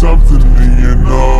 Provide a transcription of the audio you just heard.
something that you know.